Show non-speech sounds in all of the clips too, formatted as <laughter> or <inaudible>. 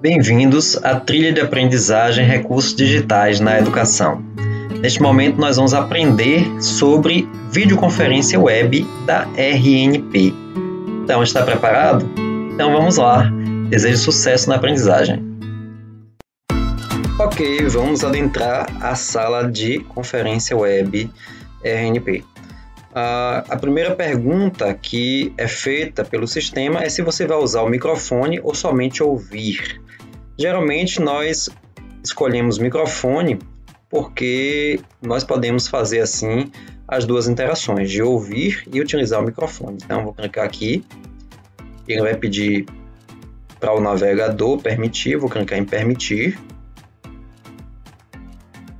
Bem-vindos à trilha de aprendizagem Recursos Digitais na Educação. Neste momento, nós vamos aprender sobre videoconferência web da RNP. Então, está preparado? Então, vamos lá. Desejo sucesso na aprendizagem. Ok, vamos adentrar a sala de conferência web RNP. Uh, a primeira pergunta que é feita pelo sistema é se você vai usar o microfone ou somente ouvir. Geralmente nós escolhemos microfone porque nós podemos fazer assim as duas interações, de ouvir e utilizar o microfone. Então, vou clicar aqui, ele vai pedir para o navegador permitir, vou clicar em permitir.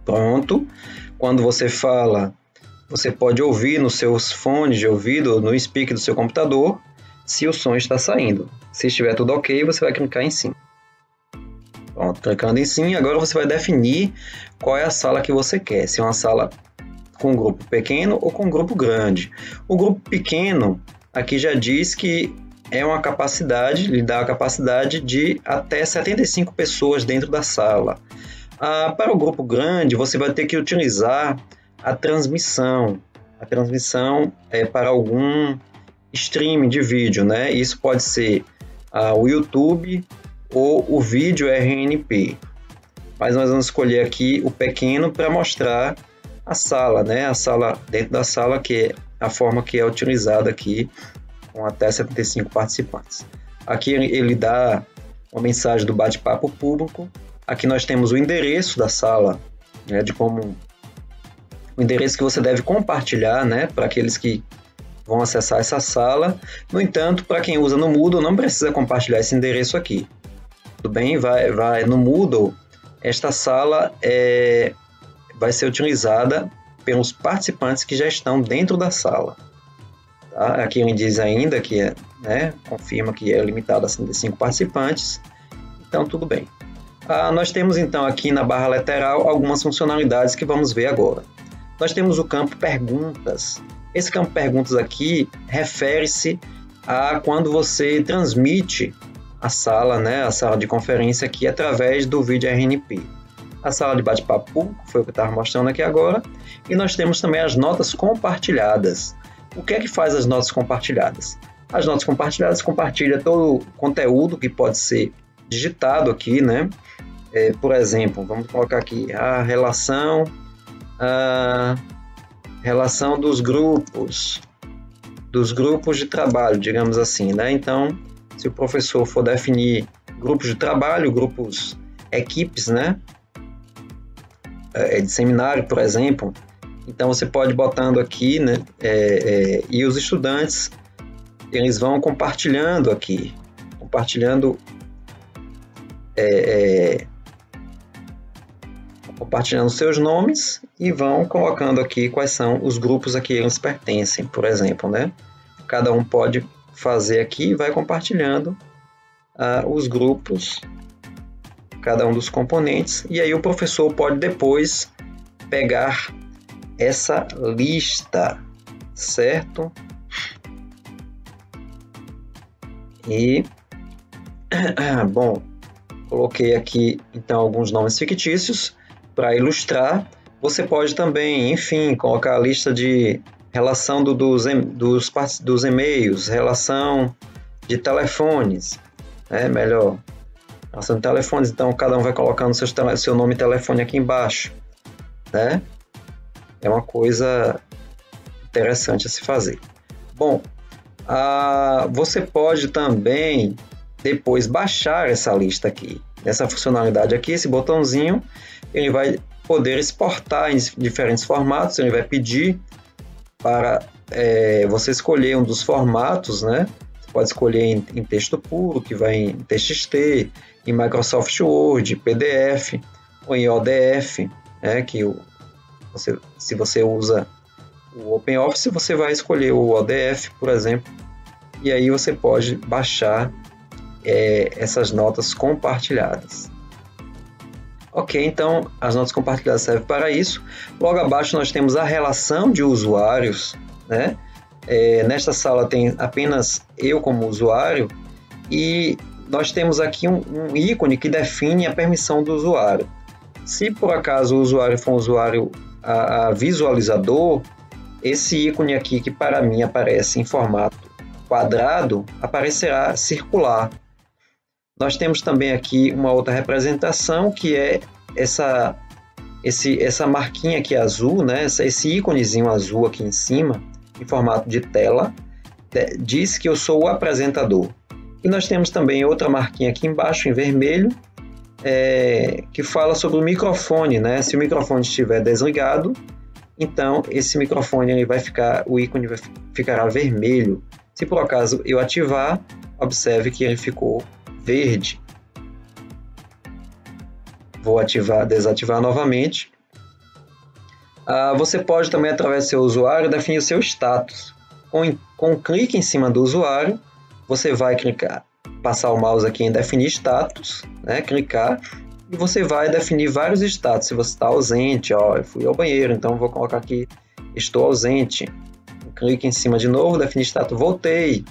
Pronto. Quando você fala, você pode ouvir nos seus fones de ouvido, no speaker do seu computador, se o som está saindo. Se estiver tudo ok, você vai clicar em sim. Pronto, clicando em sim, agora você vai definir qual é a sala que você quer. Se é uma sala com grupo pequeno ou com grupo grande. O grupo pequeno, aqui já diz que é uma capacidade, lhe dá a capacidade de até 75 pessoas dentro da sala. Ah, para o grupo grande, você vai ter que utilizar a transmissão. A transmissão é para algum streaming de vídeo, né? Isso pode ser ah, o YouTube ou o vídeo RNP. Mas nós vamos escolher aqui o pequeno para mostrar a sala, né? A sala dentro da sala que é a forma que é utilizada aqui com até 75 participantes. Aqui ele dá uma mensagem do bate-papo público. Aqui nós temos o endereço da sala, né, de como o endereço que você deve compartilhar, né, para aqueles que vão acessar essa sala. No entanto, para quem usa no Moodle, não precisa compartilhar esse endereço aqui tudo bem? Vai, vai no Moodle, esta sala é, vai ser utilizada pelos participantes que já estão dentro da sala. Tá? Aqui ele diz ainda que é, né, confirma que é limitado a 55 participantes, então tudo bem. Ah, nós temos então aqui na barra lateral algumas funcionalidades que vamos ver agora. Nós temos o campo perguntas. Esse campo perguntas aqui refere-se a quando você transmite a sala, né, a sala de conferência aqui através do vídeo RNP. A sala de bate-papo público foi o que eu estava mostrando aqui agora. E nós temos também as notas compartilhadas. O que é que faz as notas compartilhadas? As notas compartilhadas compartilha todo o conteúdo que pode ser digitado aqui, né? É, por exemplo, vamos colocar aqui a relação, a relação dos grupos, dos grupos de trabalho, digamos assim, né? Então, se o professor for definir grupos de trabalho, grupos, equipes, né? É, de seminário, por exemplo. Então você pode botando aqui, né? É, é, e os estudantes eles vão compartilhando aqui, compartilhando é, é, compartilhando seus nomes e vão colocando aqui quais são os grupos a que eles pertencem, por exemplo, né? Cada um pode fazer aqui, vai compartilhando uh, os grupos, cada um dos componentes, e aí o professor pode depois pegar essa lista, certo? E, <clears throat> bom, coloquei aqui então alguns nomes fictícios para ilustrar. Você pode também, enfim, colocar a lista de relação do, dos, dos, dos e-mails, relação de telefones, é melhor. Relação de telefones, então cada um vai colocando seu, seu nome e telefone aqui embaixo, né? É uma coisa interessante a se fazer. Bom, a, você pode também depois baixar essa lista aqui. Essa funcionalidade aqui, esse botãozinho, ele vai poder exportar em diferentes formatos, ele vai pedir para é, você escolher um dos formatos, né? Você pode escolher em, em, texto puro, que vai em TXT, em Microsoft Word, PDF, ou em ODF, né? Que o, você, se você usa o OpenOffice, você vai escolher o ODF, por exemplo, e aí você pode baixar é, essas notas compartilhadas. Ok, então as notas compartilhadas servem para isso. Logo abaixo nós temos a relação de usuários, né? É, nesta sala tem apenas eu como usuário e nós temos aqui um, um, ícone que define a permissão do usuário. Se por acaso o usuário for um usuário a, a visualizador, esse ícone aqui que para mim aparece em formato quadrado aparecerá circular. Nós temos também aqui uma outra representação que é essa esse, essa marquinha aqui azul, né, esse íconezinho azul aqui em cima, em formato de tela, diz que eu sou o apresentador. E nós temos também outra marquinha aqui embaixo, em vermelho, é, que fala sobre o microfone, né? Se o microfone estiver desligado, então esse microfone vai ficar, o ícone vai, ficará vermelho. Se por acaso eu ativar, observe que ele ficou verde. Vou ativar, desativar novamente. Ah, você pode também, através do seu usuário, definir o seu status. Com, com um clique em cima do usuário, você vai clicar, passar o mouse aqui em definir status, né, clicar, e você vai definir vários status. Se você está ausente, ó, eu fui ao banheiro, então vou colocar aqui estou ausente. Clique em cima de novo, definir status, voltei,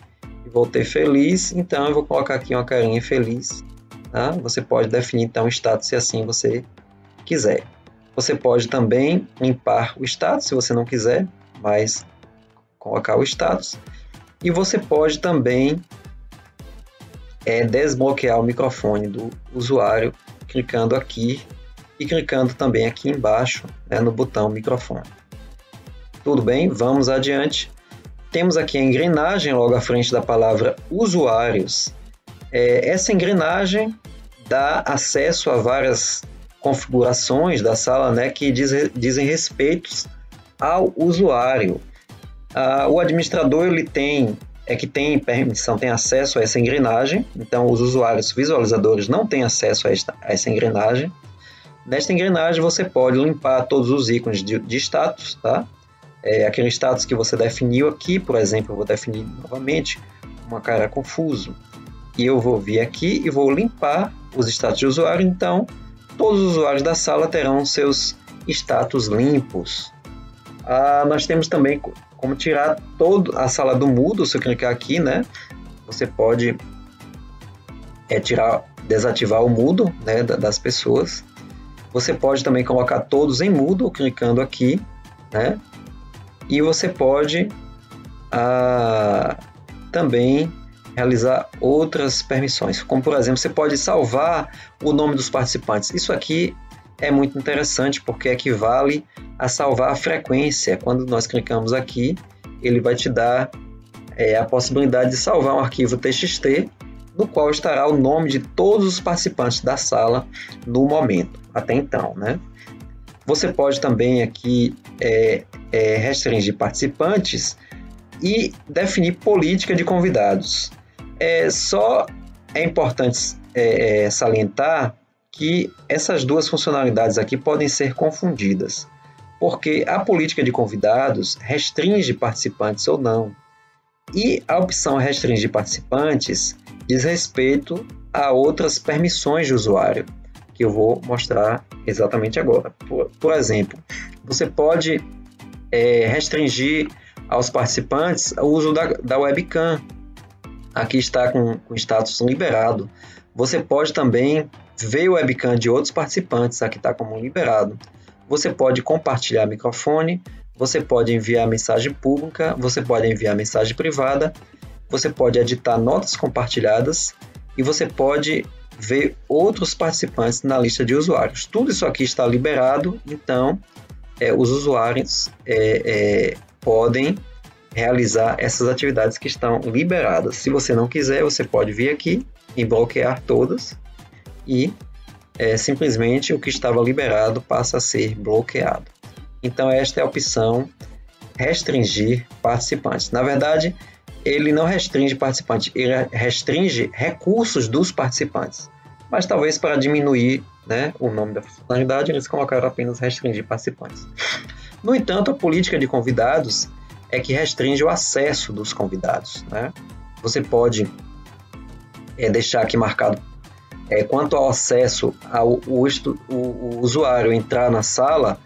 voltei feliz, então eu vou colocar aqui uma carinha feliz. Tá? Você pode definir então o status se assim você quiser. Você pode também limpar o status se você não quiser, mas colocar o status. E você pode também é, desbloquear o microfone do usuário clicando aqui e clicando também aqui embaixo né, no botão microfone. Tudo bem? Vamos adiante. Temos aqui a engrenagem logo à frente da palavra usuários. É, essa engrenagem dá acesso a várias configurações da sala né, que diz, dizem respeito ao usuário. Ah, o administrador ele tem é que tem permissão, tem acesso a essa engrenagem, então os usuários visualizadores não têm acesso a, esta, a essa engrenagem. Nesta engrenagem você pode limpar todos os ícones de, de status, tá? É, aquele status que você definiu aqui, por exemplo, eu vou definir novamente uma cara confuso. E eu vou vir aqui e vou limpar os status de usuário, então todos os usuários da sala terão seus status limpos. Ah, nós temos também como tirar toda a sala do mudo, se eu clicar aqui, né? Você pode é, tirar, desativar o mudo né, das pessoas. Você pode também colocar todos em mudo, clicando aqui, né? E você pode ah, também realizar outras permissões, como por exemplo, você pode salvar o nome dos participantes. Isso aqui é muito interessante porque equivale a salvar a frequência. Quando nós clicamos aqui, ele vai te dar é, a possibilidade de salvar um arquivo TXT no qual estará o nome de todos os participantes da sala no momento, até então, né? Você pode também aqui é, é, restringir participantes e definir política de convidados. É, só é importante é, é, salientar que essas duas funcionalidades aqui podem ser confundidas, porque a política de convidados restringe participantes ou não, e a opção restringir participantes diz respeito a outras permissões de usuário, que eu vou mostrar exatamente agora. Por, por exemplo, você pode é, restringir aos participantes o uso da, da webcam aqui está com, com status liberado. Você pode também ver o webcam de outros participantes, aqui está como liberado. Você pode compartilhar microfone, você pode enviar mensagem pública, você pode enviar mensagem privada, você pode editar notas compartilhadas e você pode ver outros participantes na lista de usuários. Tudo isso aqui está liberado, então é, os usuários é, é, podem realizar essas atividades que estão liberadas. Se você não quiser, você pode vir aqui e bloquear todas e é, simplesmente o que estava liberado passa a ser bloqueado. Então esta é a opção restringir participantes. Na verdade, ele não restringe participantes, ele restringe recursos dos participantes. Mas talvez para diminuir né, o nome da funcionalidade, eles colocaram apenas restringir participantes. No entanto, a política de convidados é que restringe o acesso dos convidados. Né? Você pode é, deixar aqui marcado é, quanto ao acesso ao o, o, o usuário entrar na sala.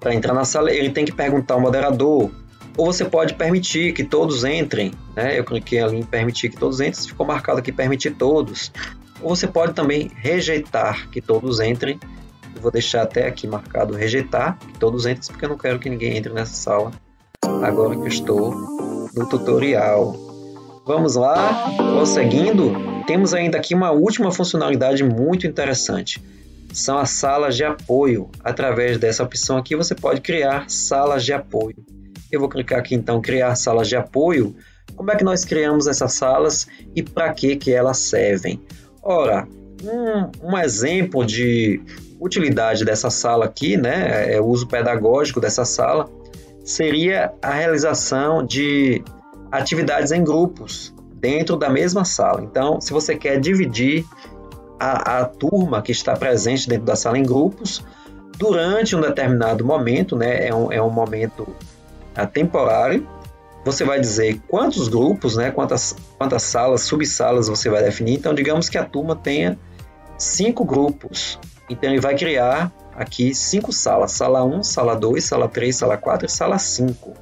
Para entrar na sala, ele tem que perguntar ao moderador ou você pode permitir que todos entrem, né? Eu cliquei ali em permitir que todos entrem, ficou marcado aqui permitir todos. Ou você pode também rejeitar que todos entrem. Eu vou deixar até aqui marcado rejeitar que todos entrem, porque eu não quero que ninguém entre nessa sala agora que eu estou no tutorial. Vamos lá, prosseguindo, temos ainda aqui uma última funcionalidade muito interessante. São as salas de apoio. Através dessa opção aqui, você pode criar salas de apoio. Eu vou clicar aqui então criar salas de apoio. Como é que nós criamos essas salas e para que que elas servem? Ora, um, um, exemplo de utilidade dessa sala aqui, né, é o uso pedagógico dessa sala, seria a realização de atividades em grupos dentro da mesma sala. Então, se você quer dividir a, a turma que está presente dentro da sala em grupos, durante um determinado momento, né, é um, é um momento temporário, você vai dizer quantos grupos, né, quantas, quantas salas, subsalas você vai definir. Então, digamos que a turma tenha cinco grupos. Então, ele vai criar aqui cinco salas: sala 1, sala 2, sala 3, sala 4 e sala 5.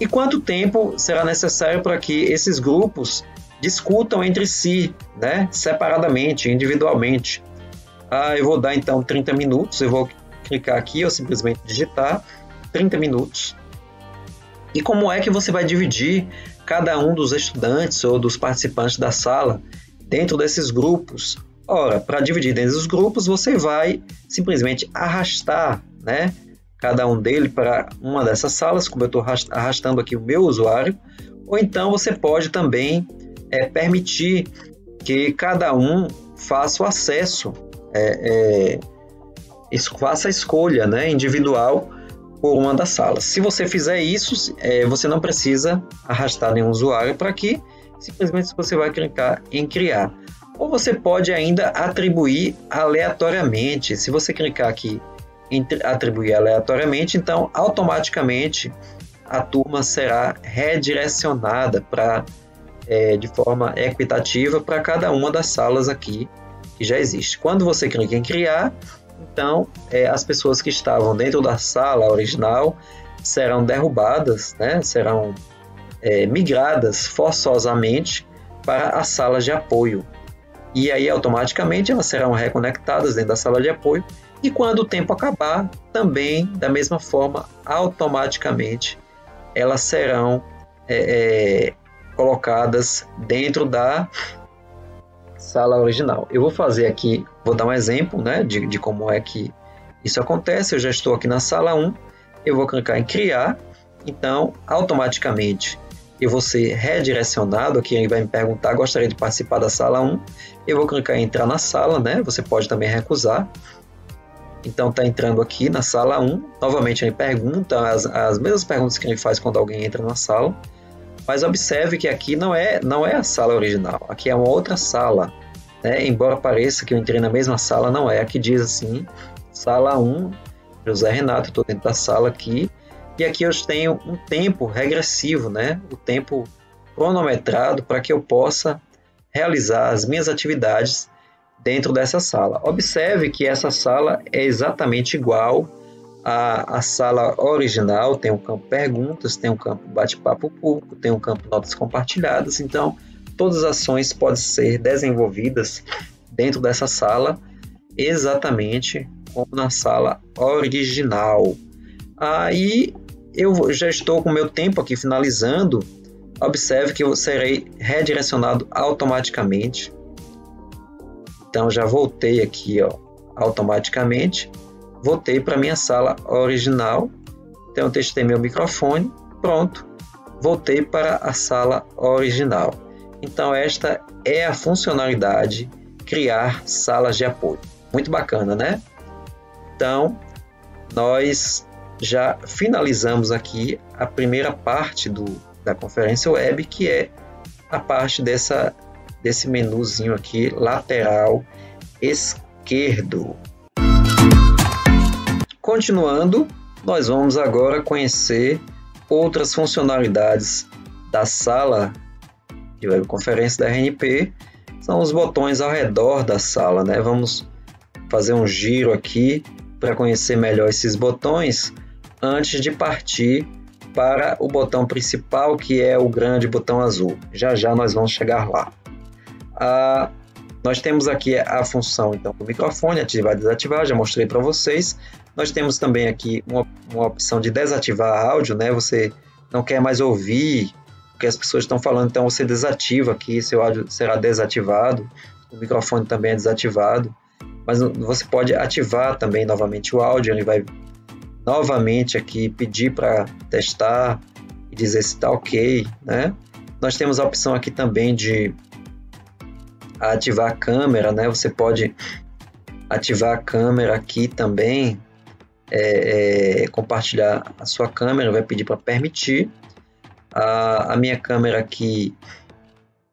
E quanto tempo será necessário para que esses grupos discutam entre si, né, separadamente, individualmente? Ah, eu vou dar então 30 minutos, eu vou clicar aqui ou simplesmente digitar 30 minutos. E como é que você vai dividir cada um dos estudantes ou dos participantes da sala dentro desses grupos? Ora, para dividir dentro dos grupos, você vai simplesmente arrastar, né, cada um dele para uma dessas salas, como eu estou arrastando aqui o meu usuário, ou então você pode também é, permitir que cada um faça o acesso, é, é, faça a escolha né, individual por uma das salas. Se você fizer isso, é, você não precisa arrastar nenhum usuário para aqui, simplesmente você vai clicar em criar. Ou você pode ainda atribuir aleatoriamente. Se você clicar aqui atribuir aleatoriamente, então automaticamente a turma será redirecionada para é, de forma equitativa para cada uma das salas aqui que já existe. Quando você clica em criar, então é, as pessoas que estavam dentro da sala original serão derrubadas, né, serão é, migradas forçosamente para as salas de apoio. E aí automaticamente elas serão reconectadas dentro da sala de apoio e quando o tempo acabar, também da mesma forma, automaticamente elas serão é, é, colocadas dentro da sala original. Eu vou fazer aqui, vou dar um exemplo né, de, de como é que isso acontece. Eu já estou aqui na sala 1, eu vou clicar em criar, então automaticamente eu vou ser redirecionado. Aqui ele vai me perguntar: gostaria de participar da sala 1. Eu vou clicar em entrar na sala, né? Você pode também recusar. Então está entrando aqui na sala 1. Novamente ele pergunta as, as mesmas perguntas que ele faz quando alguém entra na sala. Mas observe que aqui não é, não é a sala original. Aqui é uma outra sala. Né? Embora pareça que eu entrei na mesma sala, não é. Aqui diz assim, sala 1, José Renato, estou dentro da sala aqui. E aqui eu tenho um tempo regressivo, né? o tempo cronometrado para que eu possa realizar as minhas atividades dentro dessa sala. Observe que essa sala é exatamente igual à, à sala original, tem um campo perguntas, tem um campo bate-papo público, tem um campo notas compartilhadas, então todas as ações podem ser desenvolvidas dentro dessa sala exatamente como na sala original. Aí eu já estou com o meu tempo aqui finalizando. Observe que eu serei redirecionado automaticamente então já voltei aqui, ó, automaticamente. Voltei para minha sala original. Então testei meu microfone, pronto. Voltei para a sala original. Então esta é a funcionalidade criar salas de apoio. Muito bacana, né? Então nós já finalizamos aqui a primeira parte do, da conferência web, que é a parte dessa desse menuzinho aqui lateral esquerdo. Continuando, nós vamos agora conhecer outras funcionalidades da sala de webconferência da RNP. São os botões ao redor da sala, né? Vamos fazer um giro aqui para conhecer melhor esses botões antes de partir para o botão principal, que é o grande botão azul. Já já nós vamos chegar lá. Ah, nós temos aqui a função então do microfone, ativar e desativar, já mostrei para vocês. Nós temos também aqui uma, uma opção de desativar áudio, né? Você não quer mais ouvir o que as pessoas estão falando, então você desativa aqui, seu áudio será desativado, o microfone também é desativado, mas você pode ativar também novamente o áudio, ele vai novamente aqui pedir para testar e dizer se está ok, né? Nós temos a opção aqui também de ativar a câmera, né? Você pode ativar a câmera aqui também, é, é, compartilhar a sua câmera, vai pedir para permitir. A, a minha câmera aqui,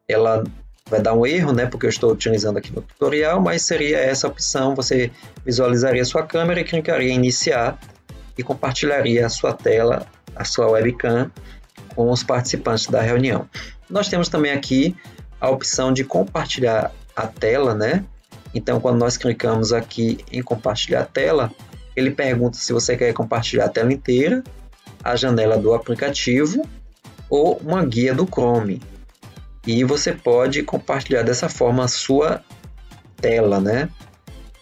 ela vai dar um erro, né? Porque eu estou utilizando aqui no tutorial, mas seria essa opção, você visualizaria sua câmera e clicaria em iniciar e compartilharia a sua tela, a sua webcam com os participantes da reunião. Nós temos também aqui a opção de compartilhar a tela, né? Então, quando nós clicamos aqui em compartilhar a tela, ele pergunta se você quer compartilhar a tela inteira, a janela do aplicativo ou uma guia do Chrome. E você pode compartilhar dessa forma a sua tela, né?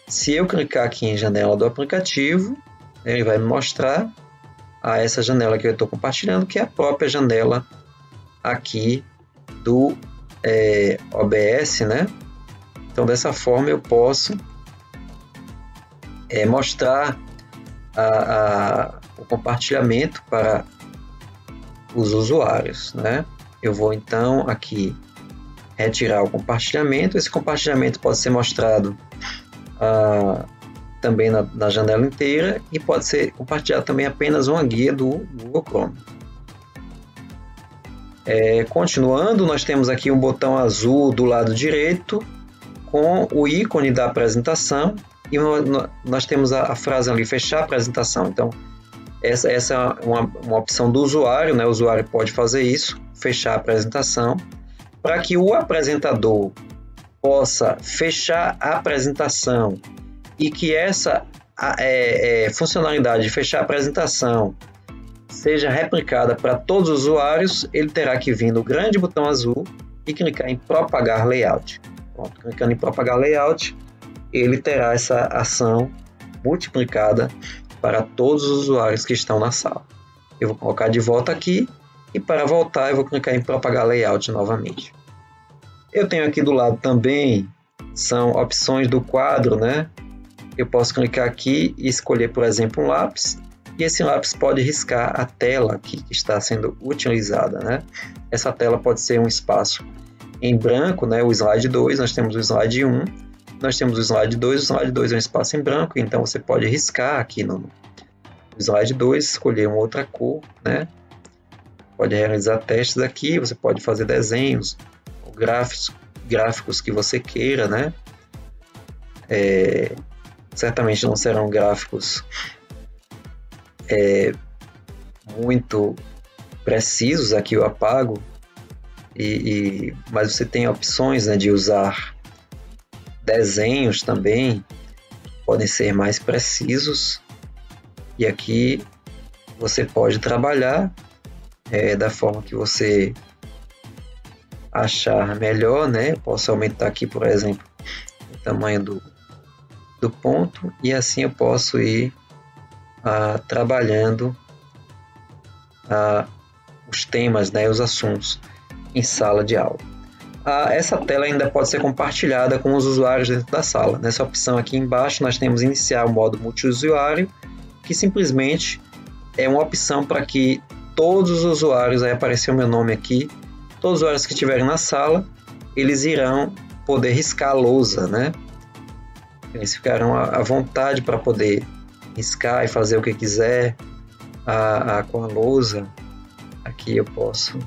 Se eu clicar aqui em janela do aplicativo, ele vai me mostrar a essa janela que eu estou compartilhando, que é a própria janela aqui do é, OBS, né? Então, dessa forma, eu posso é, mostrar a, a, o compartilhamento para os usuários, né? Eu vou então aqui retirar o compartilhamento. Esse compartilhamento pode ser mostrado uh, também na, na, janela inteira e pode ser compartilhado também apenas uma guia do Google Chrome. É, continuando, nós temos aqui um botão azul do lado direito com o ícone da apresentação e nós temos a, a frase ali, fechar a apresentação. Então, essa, essa é uma, uma opção do usuário, né? o usuário pode fazer isso, fechar a apresentação, para que o apresentador possa fechar a apresentação e que essa é, é, funcionalidade de fechar a apresentação seja replicada para todos os usuários, ele terá que vir no grande botão azul e clicar em propagar layout. Pronto, clicando em propagar layout, ele terá essa ação multiplicada para todos os usuários que estão na sala. Eu vou colocar de volta aqui e para voltar eu vou clicar em propagar layout novamente. Eu tenho aqui do lado também são opções do quadro, né? Eu posso clicar aqui e escolher, por exemplo, um lápis e esse lápis pode riscar a tela que está sendo utilizada, né? Essa tela pode ser um espaço em branco, né? O slide 2, nós temos o slide 1, nós temos o slide 2, o slide 2 é um espaço em branco, então você pode riscar aqui no slide 2, escolher uma outra cor, né? Pode realizar testes aqui, você pode fazer desenhos, gráficos, gráficos que você queira, né? É, certamente não serão gráficos é, muito precisos, aqui eu apago, e, e, mas você tem opções né, de usar desenhos também, podem ser mais precisos, e aqui você pode trabalhar é, da forma que você achar melhor, né? Posso aumentar aqui, por exemplo, o tamanho do, do ponto e assim eu posso ir ah, trabalhando ah, os temas, né, os assuntos em sala de aula. Ah, essa tela ainda pode ser compartilhada com os usuários dentro da sala. Nessa opção aqui embaixo nós temos iniciar o modo multiusuário, que simplesmente é uma opção para que todos os usuários, aí apareceu meu nome aqui, todos os usuários que estiverem na sala, eles irão poder riscar a lousa, né? Eles ficarão à vontade para poder riscar e fazer o que quiser a, a, com a lousa. Aqui eu posso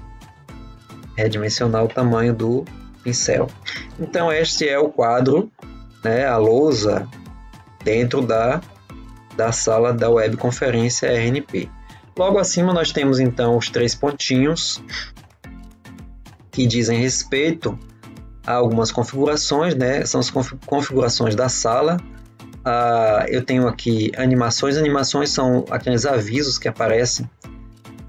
redimensionar o tamanho do pincel. Então este é o quadro, né, a lousa dentro da, da sala da webconferência RNP. Logo acima nós temos então os três pontinhos que dizem respeito a algumas configurações, né? São as configurações da sala. Ah, eu tenho aqui animações. Animações são aqueles avisos que aparecem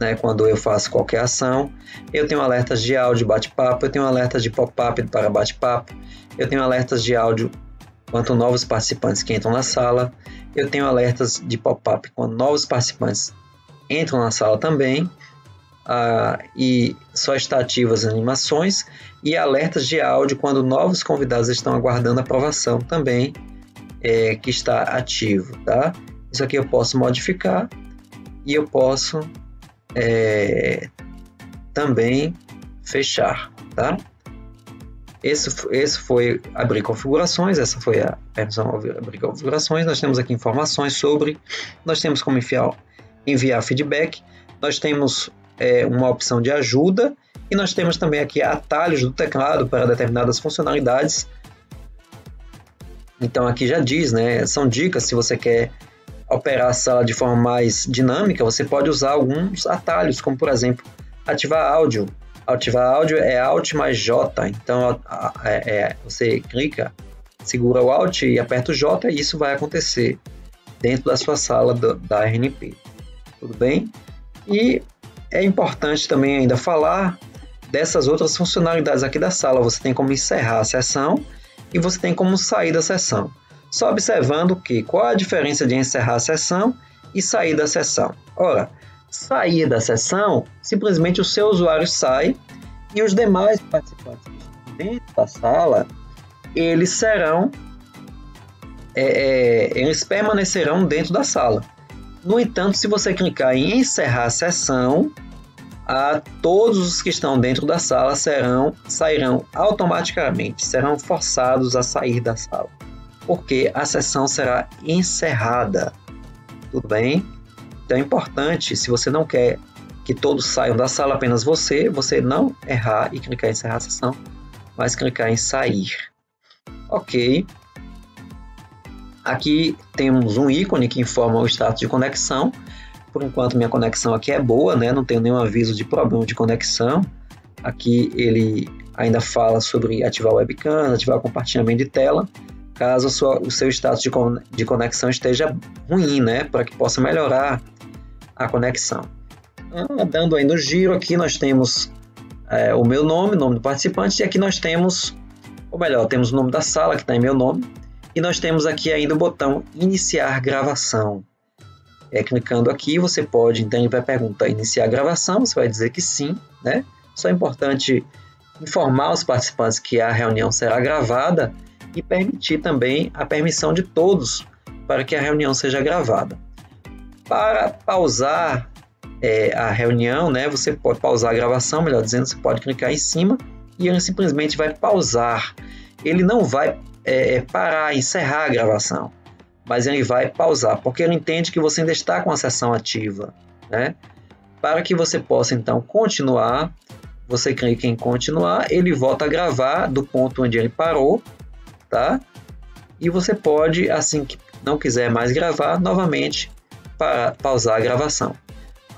né, quando eu faço qualquer ação. Eu tenho alertas de áudio bate-papo, eu tenho alertas de pop-up para bate-papo, eu tenho alertas de áudio quanto novos participantes que entram na sala, eu tenho alertas de pop-up quando novos participantes entram na sala também, ah, e só está ativas as animações, e alertas de áudio quando novos convidados estão aguardando aprovação também, é, que está ativo, tá? Isso aqui eu posso modificar e eu posso é, também fechar, tá? Esse, esse foi abrir configurações, essa foi a permissão abrir configurações. Nós temos aqui informações sobre, nós temos como enviar, enviar feedback, nós temos é, uma opção de ajuda e nós temos também aqui atalhos do teclado para determinadas funcionalidades. Então aqui já diz, né? São dicas se você quer operar a sala de forma mais dinâmica, você pode usar alguns atalhos, como por exemplo, ativar áudio. Ativar áudio é Alt mais J, então é, é, você clica, segura o Alt e aperta o J e isso vai acontecer dentro da sua sala do, da RNP. Tudo bem? E é importante também ainda falar dessas outras funcionalidades aqui da sala. Você tem como encerrar a sessão e você tem como sair da sessão. Só observando que qual a diferença de encerrar a sessão e sair da sessão. Ora, sair da sessão, simplesmente o seu usuário sai e os demais participantes dentro da sala, eles serão, é, é, eles permanecerão dentro da sala. No entanto, se você clicar em encerrar a sessão, a todos os que estão dentro da sala serão sairão automaticamente, serão forçados a sair da sala porque a sessão será encerrada. Tudo bem? Então é importante, se você não quer que todos saiam da sala, apenas você, você não errar e clicar em encerrar a sessão, mas clicar em sair. Ok. Aqui temos um ícone que informa o status de conexão. Por enquanto minha conexão aqui é boa, né? não tenho nenhum aviso de problema de conexão. Aqui ele ainda fala sobre ativar webcam, ativar compartilhamento de tela caso sua, o seu status de, con de conexão esteja ruim, né? Para que possa melhorar a conexão. Ah, dando aí no giro, aqui nós temos é, o meu nome, o nome do participante, e aqui nós temos, ou melhor, temos o nome da sala que está em meu nome, e nós temos aqui ainda o botão iniciar gravação. É, clicando aqui, você pode, então ele vai perguntar iniciar gravação, você vai dizer que sim, né? Só é importante informar os participantes que a reunião será gravada e permitir também a permissão de todos para que a reunião seja gravada. Para pausar é, a reunião, né, você pode pausar a gravação, melhor dizendo, você pode clicar em cima e ele simplesmente vai pausar. Ele não vai é, parar, encerrar a gravação, mas ele vai pausar, porque ele entende que você ainda está com a sessão ativa. Né? Para que você possa então continuar, você clica em continuar, ele volta a gravar do ponto onde ele parou tá? E você pode, assim que não quiser mais gravar, novamente para pausar a gravação.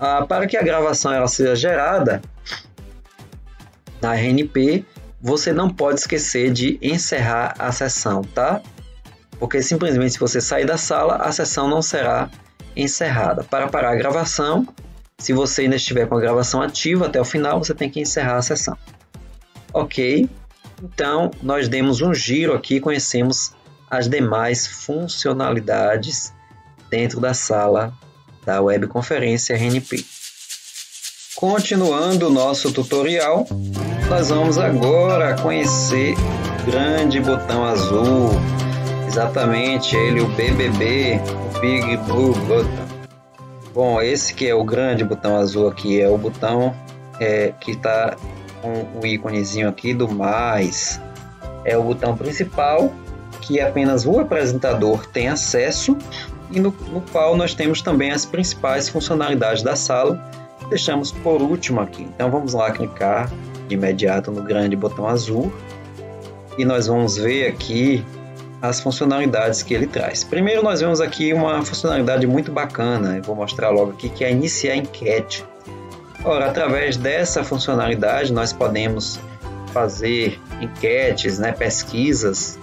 Ah, para que a gravação ela seja gerada na RNP, você não pode esquecer de encerrar a sessão, tá? Porque simplesmente se você sair da sala, a sessão não será encerrada. Para parar a gravação, se você ainda estiver com a gravação ativa até o final, você tem que encerrar a sessão. Ok? Então, nós demos um giro aqui e conhecemos as demais funcionalidades dentro da sala da webconferência RNP. Continuando o nosso tutorial, nós vamos agora conhecer o grande botão azul, exatamente ele, o BBB, o Big Blue Button. Bom, esse que é o grande botão azul aqui, é o botão é, que está com o íconezinho aqui do mais. É o botão principal que apenas o apresentador tem acesso e no, no qual nós temos também as principais funcionalidades da sala. Deixamos por último aqui. Então vamos lá clicar de imediato no grande botão azul e nós vamos ver aqui as funcionalidades que ele traz. Primeiro nós vemos aqui uma funcionalidade muito bacana, eu vou mostrar logo aqui, que é iniciar enquete. Ora, através dessa funcionalidade, nós podemos fazer enquetes, né, pesquisas,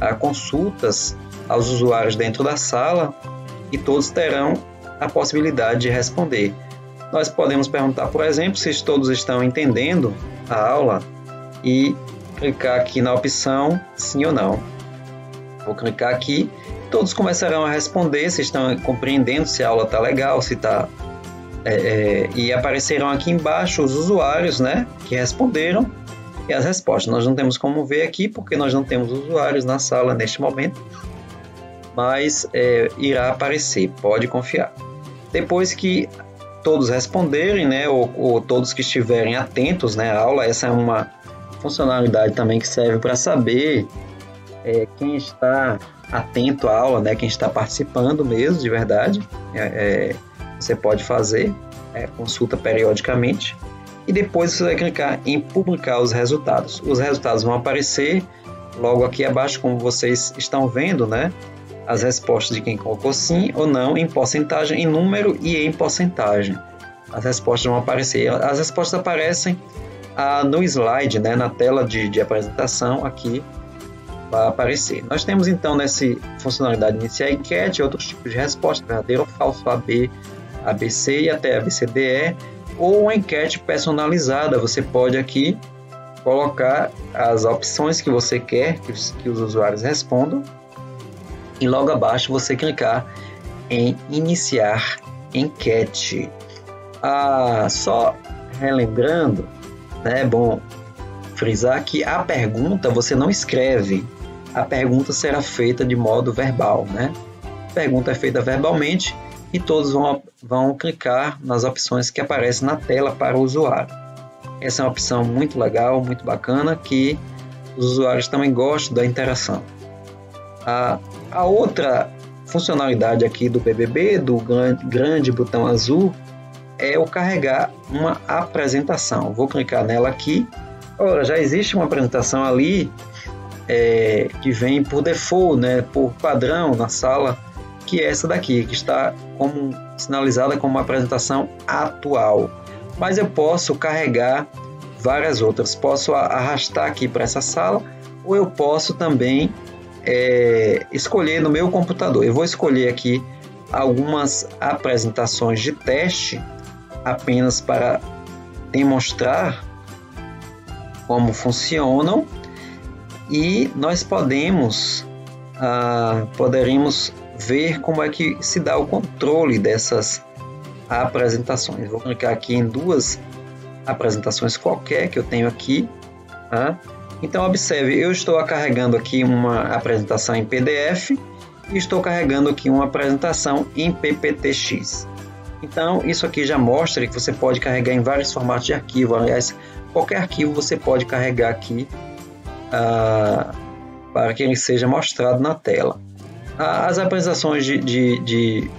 ah, consultas aos usuários dentro da sala e todos terão a possibilidade de responder. nós podemos perguntar, por exemplo, se todos estão entendendo a aula e clicar aqui na opção sim ou não. Vou clicar aqui, todos começarão a responder se estão compreendendo se a aula está legal, se está é, é, e aparecerão aqui embaixo os usuários, né, que responderam e as respostas. Nós não temos como ver aqui porque nós não temos usuários na sala neste momento, mas é, irá aparecer, pode confiar. Depois que todos responderem, né, ou, ou, todos que estiverem atentos, né, à aula, essa é uma funcionalidade também que serve para saber é, quem está atento à aula, né, quem está participando mesmo, de verdade. É, é, você pode fazer, é, consulta periodicamente. E depois você vai clicar em publicar os resultados. Os resultados vão aparecer logo aqui abaixo, como vocês estão vendo, né? As respostas de quem colocou sim ou não em porcentagem, em número e em porcentagem. As respostas vão aparecer. As respostas aparecem ah, no slide, né? Na tela de, de apresentação aqui vai aparecer. Nós temos então nessa funcionalidade iniciar enquete, outros tipos de resposta, verdadeiro ou falso, AB, ABC e até ABCDE, ou uma enquete personalizada. Você pode aqui colocar as opções que você quer que os, que os usuários respondam e logo abaixo você clicar em iniciar enquete. Ah, só relembrando, né, é bom frisar que a pergunta você não escreve, a pergunta será feita de modo verbal, né? A pergunta é feita verbalmente e todos vão, vão clicar nas opções que aparecem na tela para o usuário. Essa é uma opção muito legal, muito bacana, que os usuários também gostam da interação. A, a outra funcionalidade aqui do BBB, do grande, grande botão azul, é o carregar uma apresentação. Vou clicar nela aqui. Ora, já existe uma apresentação ali é, que vem por default, né, por padrão na sala que é essa daqui, que está como sinalizada como uma apresentação atual. Mas eu posso carregar várias outras. Posso arrastar aqui para essa sala ou eu posso também é, escolher no meu computador. Eu vou escolher aqui algumas apresentações de teste apenas para demonstrar como funcionam e nós podemos ah, poderemos ver como é que se dá o controle dessas apresentações. Vou clicar aqui em duas apresentações qualquer que eu tenho aqui. Tá? Então, observe, eu estou carregando aqui uma apresentação em PDF e estou carregando aqui uma apresentação em PPTX. Então, isso aqui já mostra que você pode carregar em vários formatos de arquivo. Aliás, qualquer arquivo você pode carregar aqui ah, para que ele seja mostrado na tela. As apresentações de, de, de,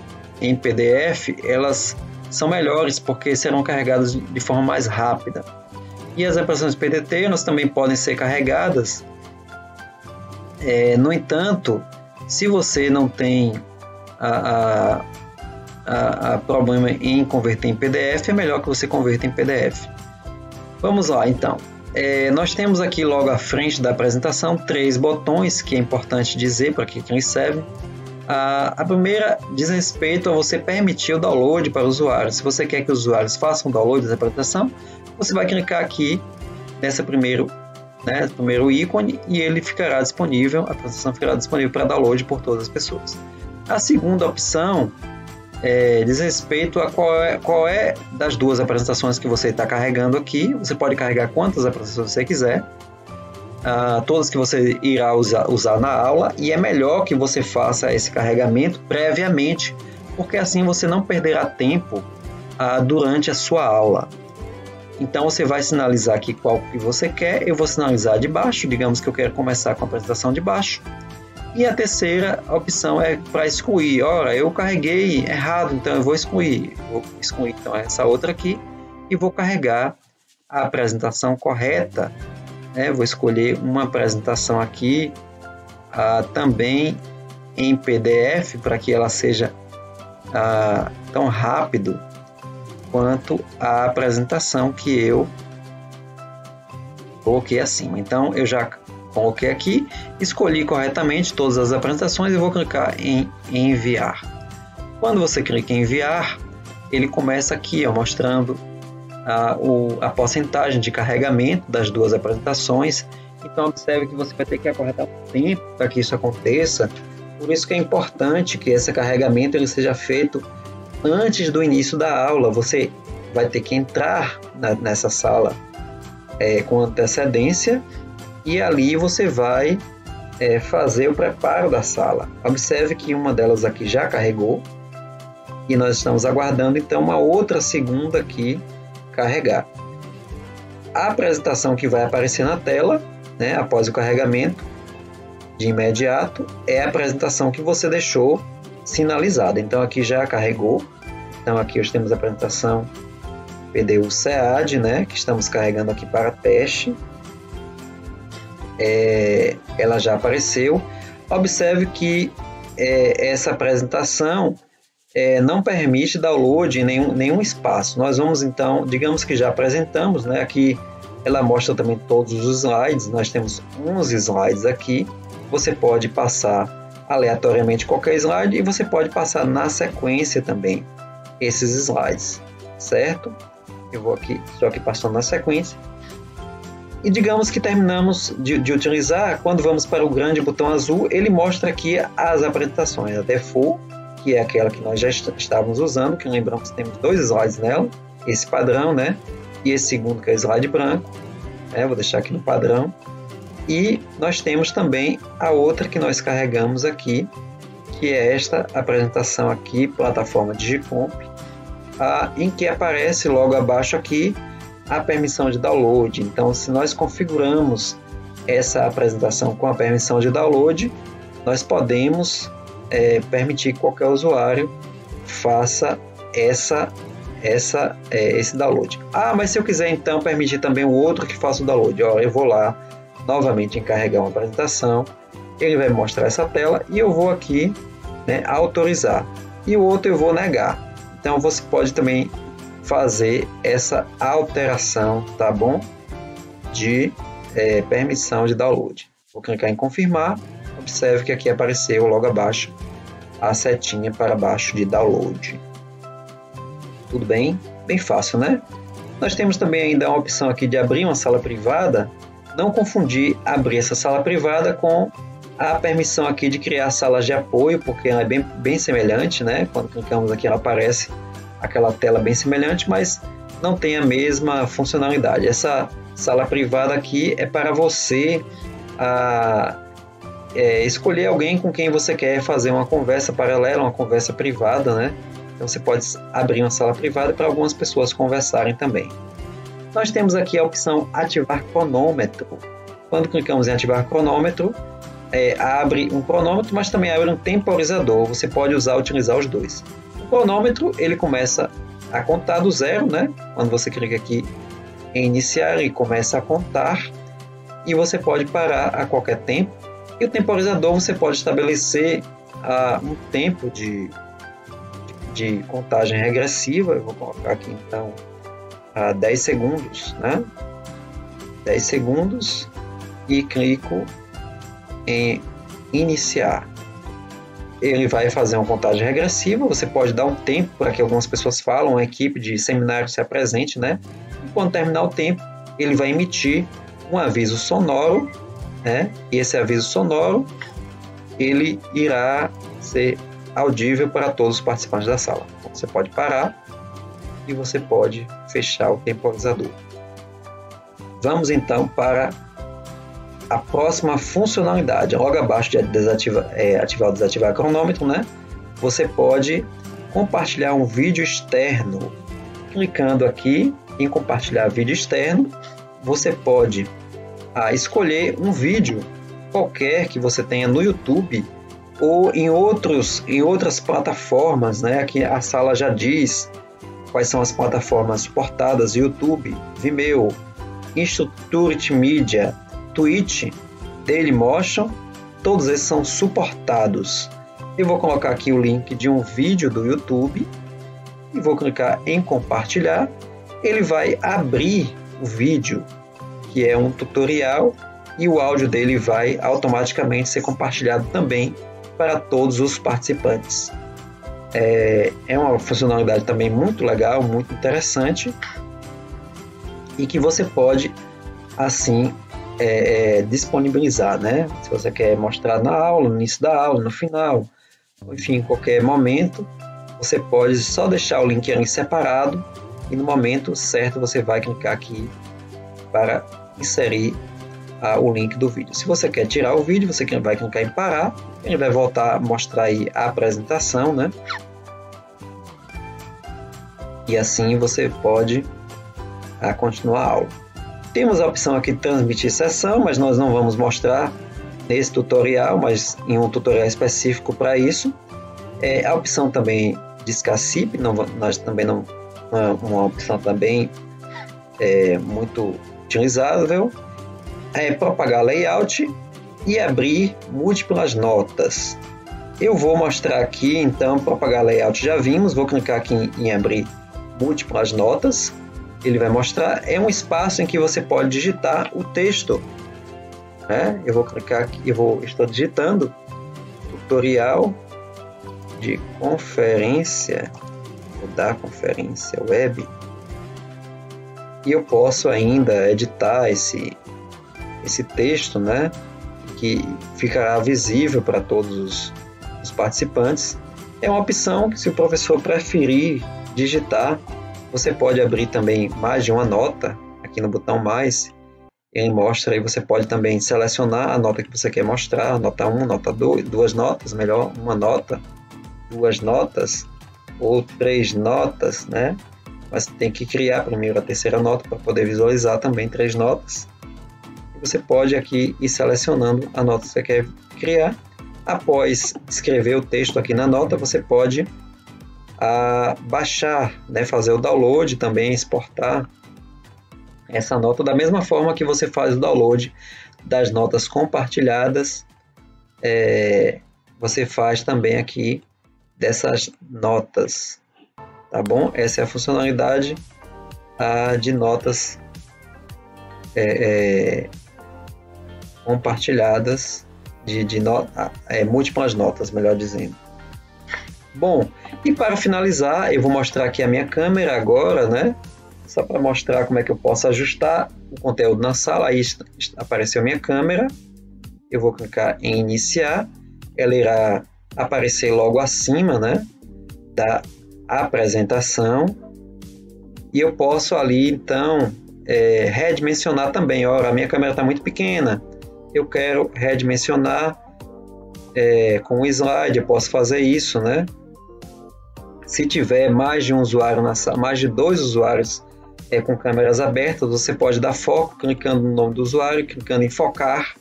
em PDF, elas são melhores porque serão carregadas de forma mais rápida. E as apresentações PDT elas também podem ser carregadas. É, no entanto, se você não tem a, a, a, problema em converter em PDF, é melhor que você converta em PDF. Vamos lá, então. É, nós temos aqui logo à frente da apresentação três botões que é importante dizer para que eles servem. A, a, primeira diz respeito a você permitir o download para o usuário. Se você quer que os usuários façam o download dessa apresentação, você vai clicar aqui nessa primeiro, né, primeiro ícone e ele ficará disponível, a apresentação ficará disponível para download por todas as pessoas. A segunda opção é, diz respeito a qual é, qual é das duas apresentações que você está carregando aqui. Você pode carregar quantas apresentações você quiser, uh, todas que você irá usar, usar na aula, e é melhor que você faça esse carregamento previamente, porque assim você não perderá tempo uh, durante a sua aula. Então você vai sinalizar aqui qual que você quer, eu vou sinalizar de baixo, digamos que eu quero começar com a apresentação de baixo, e a terceira opção é para excluir. Ora, eu carreguei errado, então eu vou excluir. Vou excluir então essa outra aqui e vou carregar a apresentação correta. Né? Vou escolher uma apresentação aqui ah, também em PDF para que ela seja ah, tão rápido quanto a apresentação que eu coloquei acima. Então eu já Coloquei aqui, escolhi corretamente todas as apresentações e vou clicar em enviar. Quando você clica em enviar, ele começa aqui, ó, mostrando a, o, a porcentagem de carregamento das duas apresentações. Então, observe que você vai ter que acortar o tempo para que isso aconteça. Por isso que é importante que esse carregamento ele seja feito antes do início da aula. Você vai ter que entrar na, nessa sala é, com antecedência e ali você vai é, fazer o preparo da sala. Observe que uma delas aqui já carregou e nós estamos aguardando então uma outra segunda aqui carregar. A apresentação que vai aparecer na tela, né, após o carregamento, de imediato, é a apresentação que você deixou sinalizada. Então aqui já carregou. Então aqui nós temos a apresentação PDU SEAD, né, que estamos carregando aqui para teste. É, ela já apareceu. Observe que é, essa apresentação é, não permite download em nenhum, nenhum espaço. Nós vamos então, digamos que já apresentamos, né? Aqui ela mostra também todos os slides. Nós temos 11 slides aqui. Você pode passar aleatoriamente qualquer slide e você pode passar na sequência também esses slides, certo? Eu vou aqui, estou aqui passando na sequência. E digamos que terminamos de, de, utilizar, quando vamos para o grande botão azul, ele mostra aqui as apresentações, a default, que é aquela que nós já estávamos usando, que lembramos que temos dois slides nela, esse padrão, né? E esse segundo que é o slide branco, né? Vou deixar aqui no padrão. E nós temos também a outra que nós carregamos aqui, que é esta apresentação aqui, plataforma Digicomp, a, em que aparece logo abaixo aqui a permissão de download. Então, se nós configuramos essa apresentação com a permissão de download, nós podemos é, permitir que qualquer usuário faça essa, essa, é, esse download. Ah, mas se eu quiser então permitir também o outro que faça o download, ó, eu vou lá novamente em carregar uma apresentação, ele vai mostrar essa tela e eu vou aqui né, autorizar e o outro eu vou negar. Então você pode também fazer essa alteração, tá bom? De é, permissão de download. Vou clicar em confirmar observe que aqui apareceu logo abaixo a setinha para baixo de download. Tudo bem? Bem fácil, né? Nós temos também ainda a opção aqui de abrir uma sala privada. Não confundir abrir essa sala privada com a permissão aqui de criar salas de apoio, porque ela é bem, bem semelhante, né? Quando clicamos aqui ela aparece aquela tela bem semelhante, mas não tem a mesma funcionalidade. Essa sala privada aqui é para você a, é, escolher alguém com quem você quer fazer uma conversa paralela, uma conversa privada, né? Então você pode abrir uma sala privada para algumas pessoas conversarem também. Nós temos aqui a opção ativar cronômetro. Quando clicamos em ativar cronômetro, é, abre um cronômetro, mas também abre um temporizador. Você pode usar, utilizar os dois. Cronômetro ele começa a contar do zero, né? Quando você clica aqui em iniciar, ele começa a contar e você pode parar a qualquer tempo e o temporizador você pode estabelecer uh, um tempo de, de contagem regressiva. Eu vou colocar aqui então uh, 10 segundos, né? 10 segundos e clico em iniciar. Ele vai fazer uma contagem regressiva. Você pode dar um tempo para que algumas pessoas falam, uma equipe de seminário se apresente, né? E quando terminar o tempo, ele vai emitir um aviso sonoro né? E esse aviso sonoro ele irá ser audível para todos os participantes da sala. Então, você pode parar e você pode fechar o temporizador. Vamos então para a próxima funcionalidade. Logo abaixo de é, ativar ou desativar cronômetro, né? Você pode compartilhar um vídeo externo. Clicando aqui em compartilhar vídeo externo, você pode a escolher um vídeo qualquer que você tenha no YouTube ou em outros em outras plataformas, né? Aqui a sala já diz quais são as plataformas suportadas: YouTube, Vimeo, Institute Media, Twitch, Dailymotion, todos esses são suportados. Eu vou colocar aqui o link de um vídeo do YouTube e vou clicar em compartilhar. Ele vai abrir o vídeo que é um tutorial, e o áudio dele vai automaticamente ser compartilhado também para todos os participantes. é, é uma funcionalidade também muito legal, muito interessante e que você pode assim é, é, disponibilizar, né? Se você quer mostrar na aula, no início da aula, no final, enfim, em qualquer momento, você pode só deixar o link ali separado e no momento certo você vai clicar aqui para inserir ah, o link do vídeo. Se você quer tirar o vídeo, você vai clicar em parar, ele vai voltar a mostrar aí a apresentação, né? E assim você pode ah, continuar a aula. Temos a opção aqui transmitir sessão, mas nós não vamos mostrar nesse tutorial, mas em um tutorial específico para isso. É, a opção também de SCACIP, não, nós também não uma, uma opção também é, muito utilizável é propagar layout e abrir múltiplas notas. Eu vou mostrar aqui, então, propagar layout já vimos, vou clicar aqui em, em abrir múltiplas notas. Ele vai mostrar, é um espaço em que você pode digitar o texto. Né? Eu vou clicar aqui, eu vou, estou digitando tutorial de conferência, da conferência web, e eu posso ainda editar esse, esse texto, né, que ficará visível para todos os, os participantes. É uma opção que, se o professor preferir digitar, você pode abrir também mais de uma nota aqui no botão mais. Ele mostra aí, você pode também selecionar a nota que você quer mostrar, nota 1, nota 2, duas notas, melhor, uma nota, duas notas ou três notas, né? Mas tem que criar primeiro a terceira nota para poder visualizar também três notas você pode aqui ir selecionando a nota que você quer criar. Após escrever o texto aqui na nota, você pode a, baixar, né, fazer o download também, exportar essa nota da mesma forma que você faz o download das notas compartilhadas. É, você faz também aqui dessas notas, tá bom? Essa é a funcionalidade a, ah, de notas é, é, compartilhadas de, de no, é, múltiplas notas, melhor dizendo. Bom, e para finalizar, eu vou mostrar aqui a minha câmera agora, né? Só para mostrar como é que eu posso ajustar o conteúdo na sala. Aí apareceu minha câmera. Eu vou clicar em iniciar. Ela irá aparecer logo acima, né? Da apresentação. E eu posso ali, então, é, redimensionar também. Ora, a minha câmera está muito pequena eu quero redimensionar é, com o slide, eu posso fazer isso, né? Se tiver mais de um usuário na sala, mais de dois usuários é, com câmeras abertas, você pode dar foco clicando no nome do usuário, clicando em focar,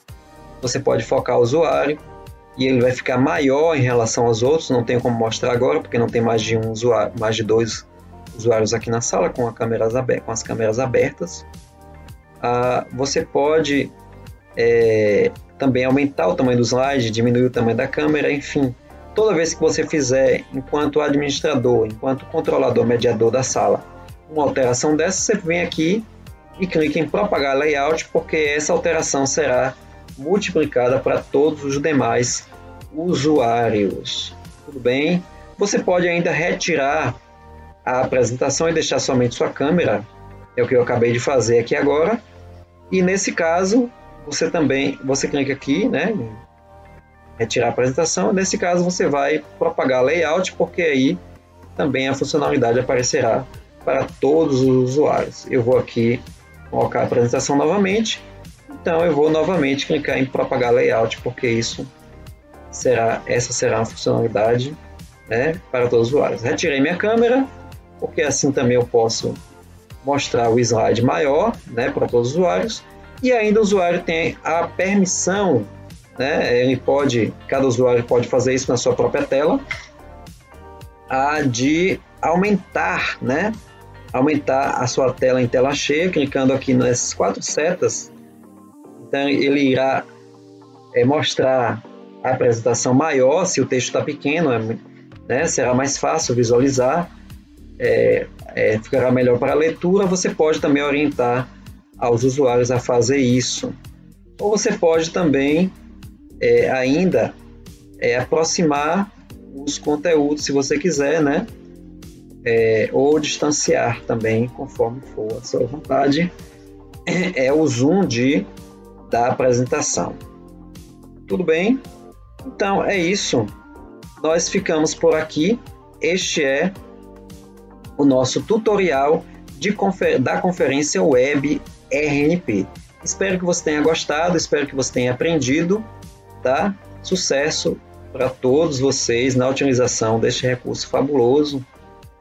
você pode focar o usuário e ele vai ficar maior em relação aos outros. Não tenho como mostrar agora porque não tem mais de um usuário, mais de dois usuários aqui na sala com, câmeras abertas, com as câmeras abertas. Ah, você pode é, também aumentar o tamanho do slide, diminuir o tamanho da câmera, enfim. Toda vez que você fizer, enquanto administrador, enquanto controlador, mediador da sala, uma alteração dessa, você vem aqui e clica em propagar layout, porque essa alteração será multiplicada para todos os demais usuários. Tudo bem? Você pode ainda retirar a apresentação e deixar somente sua câmera, é o que eu acabei de fazer aqui agora. E nesse caso, você também, você clica aqui, né, retirar a apresentação. Nesse caso, você vai propagar layout, porque aí também a funcionalidade aparecerá para todos os usuários. Eu vou aqui colocar a apresentação novamente, então eu vou novamente clicar em propagar layout, porque isso será, essa será uma funcionalidade né, para todos os usuários. Retirei minha câmera, porque assim também eu posso mostrar o slide maior né, para todos os usuários. E ainda o usuário tem a permissão, né? Ele pode, cada usuário pode fazer isso na sua própria tela, a de aumentar, né? Aumentar a sua tela em tela cheia, clicando aqui nas quatro setas. Então ele irá é, mostrar a apresentação maior, se o texto está pequeno, é, né? será mais fácil visualizar, é, é, ficará melhor para a leitura. Você pode também orientar aos usuários a fazer isso. Ou você pode também é, ainda é, aproximar os conteúdos, se você quiser, né? É, ou distanciar também, conforme for a sua vontade. É o zoom de, da apresentação. Tudo bem? Então é isso. Nós ficamos por aqui. Este é o nosso tutorial confer da conferência web RNP. Espero que você tenha gostado, espero que você tenha aprendido, tá? Sucesso para todos vocês na utilização deste recurso fabuloso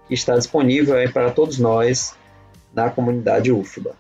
que está disponível para todos nós na comunidade UFBA.